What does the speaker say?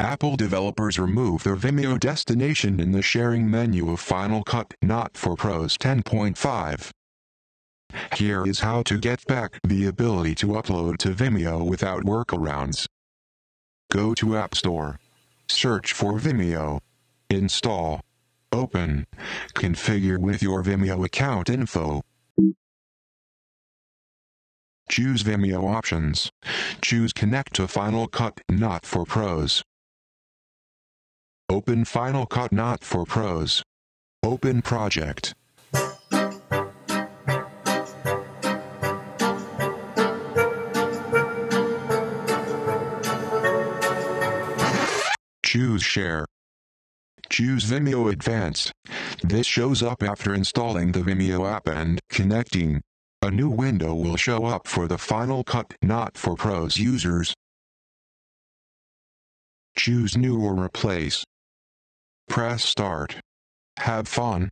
Apple developers remove their Vimeo destination in the sharing menu of Final Cut Not for Pros 10.5. Here is how to get back the ability to upload to Vimeo without workarounds. Go to App Store. Search for Vimeo. Install. Open. Configure with your Vimeo account info. Choose Vimeo options. Choose Connect to Final Cut Not for Pros. Open Final Cut Not for Pros. Open Project. Choose Share. Choose Vimeo Advanced. This shows up after installing the Vimeo app and connecting. A new window will show up for the Final Cut Not for Pros users. Choose New or Replace. Press Start. Have fun.